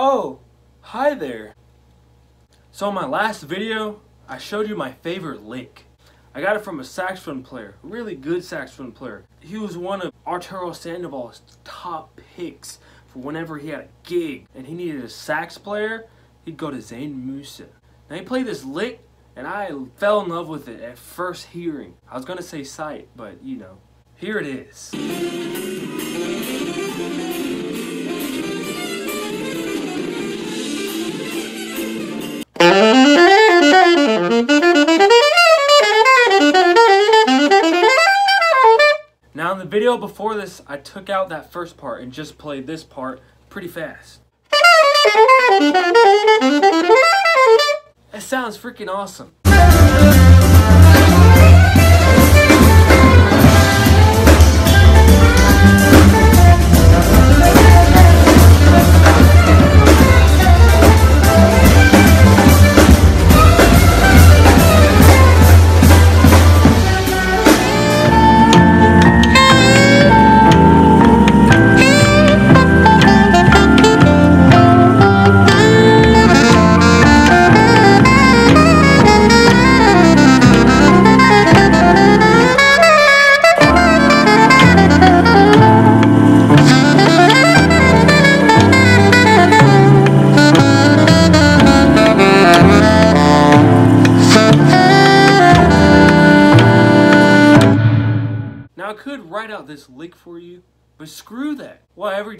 Oh, hi there. So in my last video, I showed you my favorite lick. I got it from a saxophone player, really good saxophone player. He was one of Arturo Sandoval's top picks for whenever he had a gig and he needed a sax player, he'd go to Zane Musa. Now he played this lick and I fell in love with it at first hearing. I was gonna say sight, but you know, here it is. Video before this, I took out that first part and just played this part pretty fast. It sounds freaking awesome.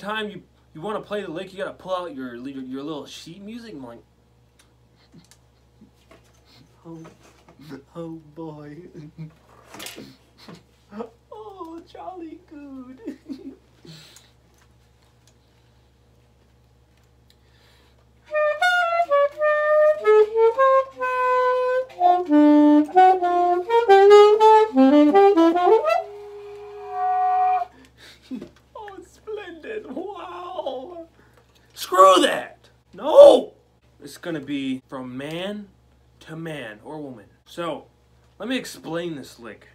Time you you want to play the lick, you gotta pull out your your, your little sheet music. I'm like, oh, oh boy, oh jolly good. Wow. Screw that. No. It's going to be from man to man or woman. So, let me explain this lick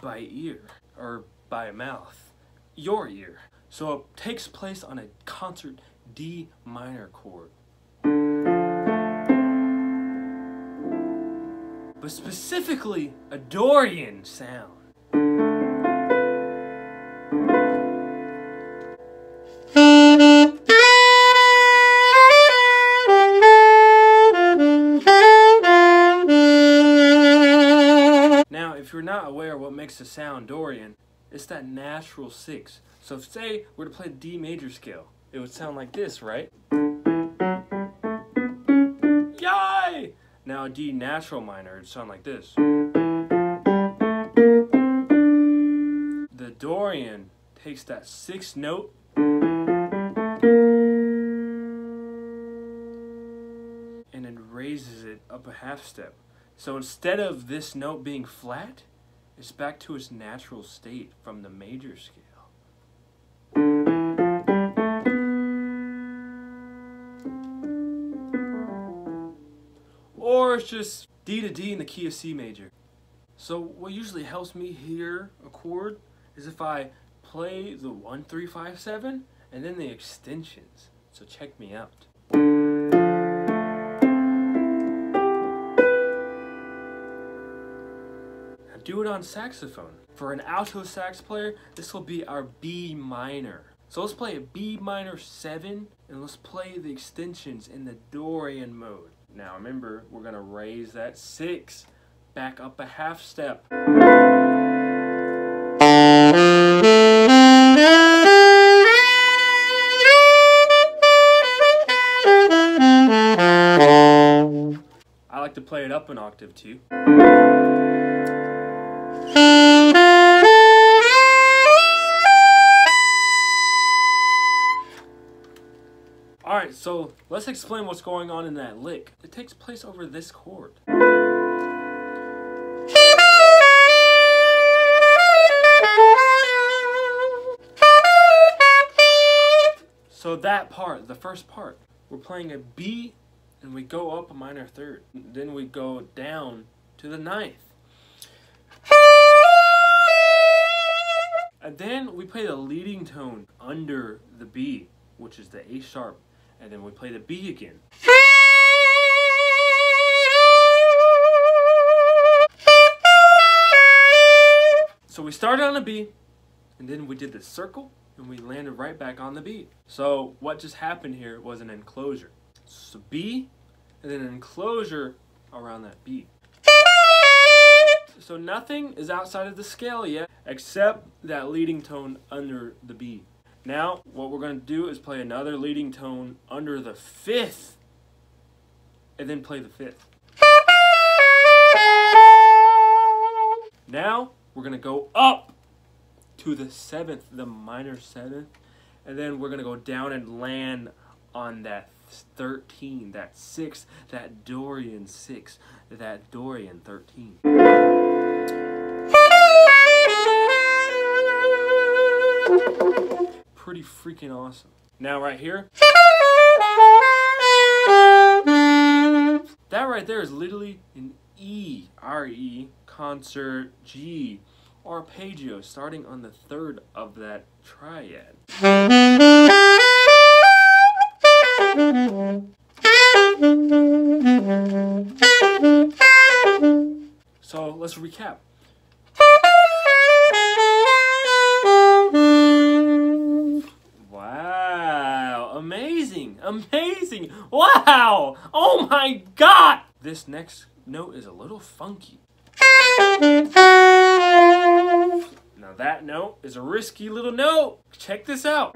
by ear or by mouth. Your ear. So, it takes place on a concert D minor chord. But specifically, a Dorian sound. Makes the sound Dorian, it's that natural six. So if say we're to play D major scale, it would sound like this, right? Yay! Now D natural minor, it'd sound like this. The Dorian takes that sixth note and then raises it up a half step. So instead of this note being flat, it's back to its natural state from the major scale. Or it's just D to D in the key of C major. So what usually helps me hear a chord is if I play the 1, 3, 5, 7 and then the extensions. So check me out. Do it on saxophone. For an alto sax player, this will be our B minor. So let's play a B minor 7 and let's play the extensions in the Dorian mode. Now remember, we're going to raise that 6 back up a half step. I like to play it up an octave too. So let's explain what's going on in that lick. It takes place over this chord. So that part, the first part, we're playing a B and we go up a minor third. Then we go down to the ninth. And then we play the leading tone under the B, which is the A sharp. And then we play the B again. So we started on a B, and then we did the circle, and we landed right back on the B. So what just happened here was an enclosure. So B, and then an enclosure around that B. So nothing is outside of the scale yet, except that leading tone under the B. Now, what we're going to do is play another leading tone under the fifth, and then play the fifth. Now, we're going to go up to the seventh, the minor seventh, and then we're going to go down and land on that 13, that 6, that Dorian 6, that Dorian 13. Pretty freaking awesome. Now right here, that right there is literally an E, R-E, concert G, arpeggio starting on the third of that triad. So let's recap. Amazing, wow, oh my god! This next note is a little funky. Now that note is a risky little note. Check this out.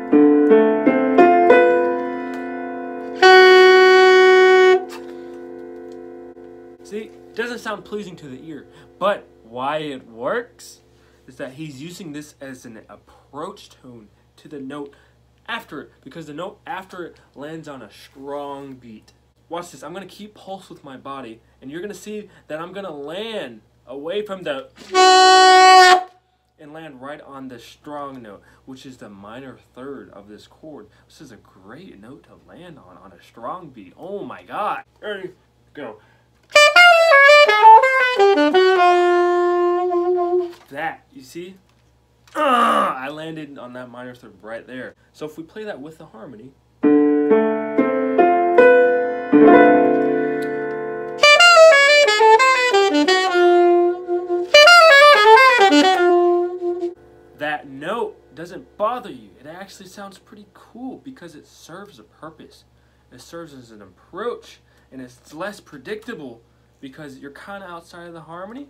See, it doesn't sound pleasing to the ear, but why it works is that he's using this as an approach tone to the note after it, because the note after it lands on a strong beat. Watch this, I'm gonna keep pulse with my body, and you're gonna see that I'm gonna land away from the and land right on the strong note, which is the minor third of this chord. This is a great note to land on on a strong beat. Oh my god. Ready, go. That, you see? Uh, I landed on that minor third right there. So if we play that with the harmony, that note doesn't bother you. It actually sounds pretty cool because it serves a purpose. It serves as an approach and it's less predictable because you're kind of outside of the harmony.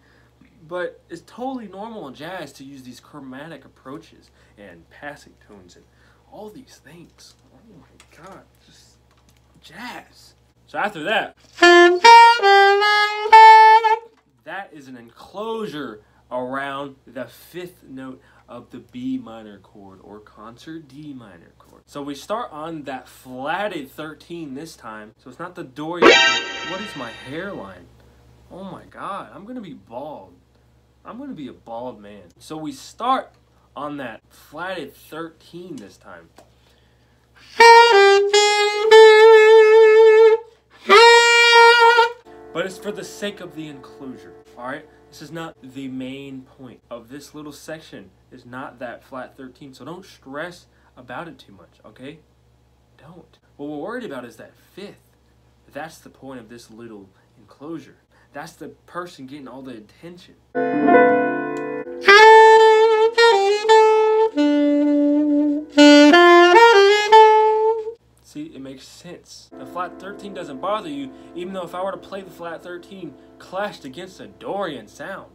But it's totally normal in jazz to use these chromatic approaches and passing tones and all these things. Oh my god, just jazz. So after that, that is an enclosure around the fifth note of the B minor chord or concert D minor chord. So we start on that flatted 13 this time. So it's not the Dorian. What is my hairline? Oh my god, I'm gonna be bald. I'm gonna be a bald man. So we start on that flatted 13 this time. But it's for the sake of the enclosure, alright? This is not the main point of this little section. Is not that flat 13, so don't stress about it too much, okay? Don't. What we're worried about is that fifth. That's the point of this little enclosure. That's the person getting all the attention. Sense. The flat 13 doesn't bother you, even though if I were to play the flat 13 clashed against a Dorian sound.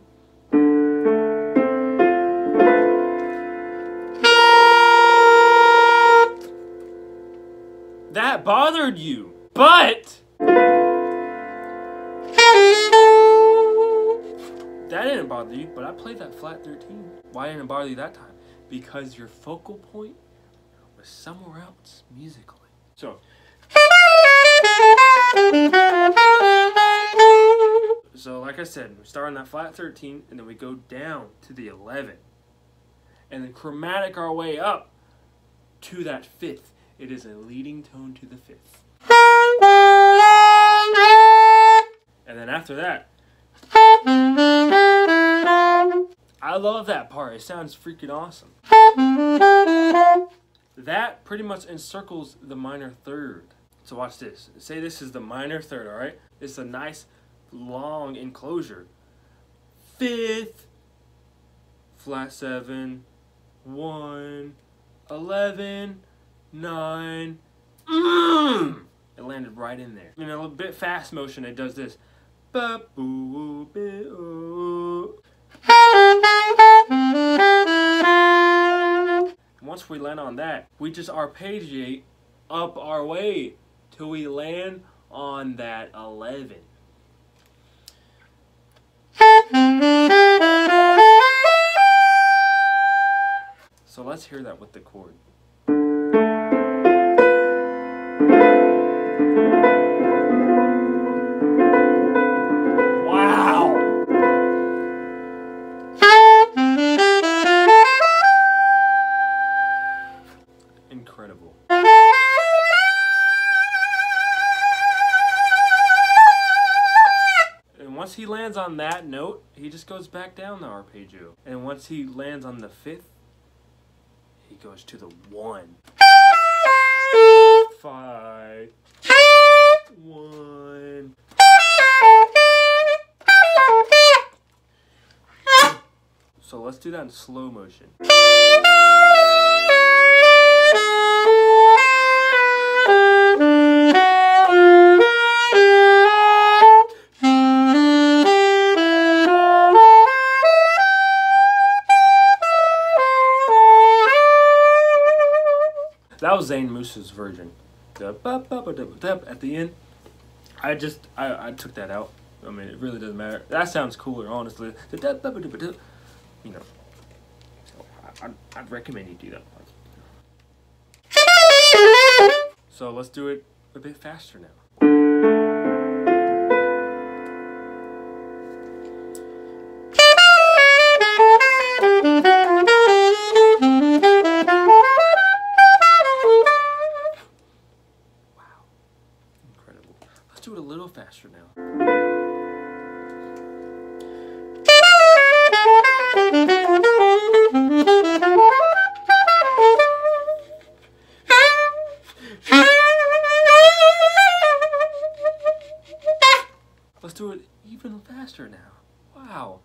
That bothered you, but that didn't bother you, but I played that flat 13. Why didn't it bother you that time? Because your focal point was somewhere else musically. So, so like I said, we start on that flat 13 and then we go down to the 11. And then chromatic our way up to that fifth. It is a leading tone to the fifth. And then after that, I love that part. It sounds freaking awesome. That pretty much encircles the minor third. So watch this. Say this is the minor third, all right? It's a nice long enclosure. Fifth, flat seven, one, eleven, nine. Mm! It landed right in there. In a little bit fast motion, it does this. Once we land on that, we just arpeggiate up our way till we land on that 11. So let's hear that with the chord. Just goes back down the arpeggio. And once he lands on the fifth, he goes to the one. Five. One. So let's do that in slow motion. That was Zane Musa's version. At the end. I just I, I took that out. I mean, it really doesn't matter. That sounds cooler, honestly. You know. So I, I'd recommend you do that. So let's do it a bit faster now. Faster now. Wow.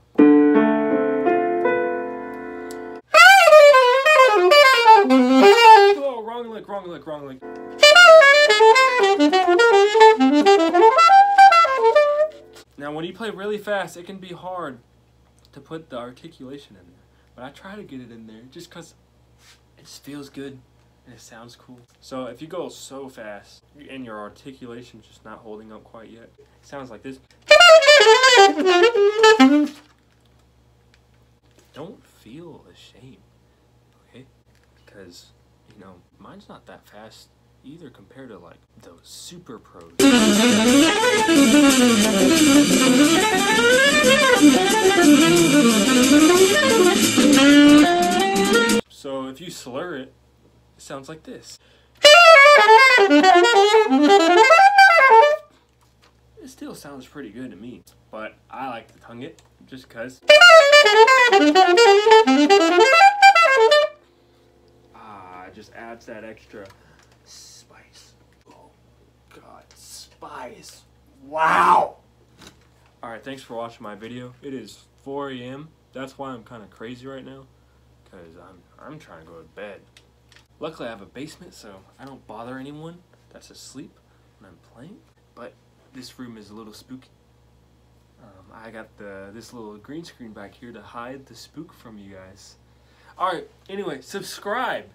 Oh, wrong lick, wrong lick, wrong lick. Now, when you play really fast, it can be hard to put the articulation in there. But I try to get it in there just because it just feels good and it sounds cool. So if you go so fast and your articulation's just not holding up quite yet, it sounds like this. Don't feel ashamed, okay? Because, you know, mine's not that fast either compared to like those super pros. So if you slur it, it sounds like this. It still sounds pretty good to me, but I like to tongue it just cuz. Ah, just adds that extra spice. Oh god, spice. Wow. Alright, thanks for watching my video. It is 4 a.m. That's why I'm kind of crazy right now. Because I'm, I'm trying to go to bed. Luckily, I have a basement, so I don't bother anyone that's asleep when I'm playing. But this room is a little spooky. Um, I got the this little green screen back here to hide the spook from you guys. Alright, anyway, subscribe.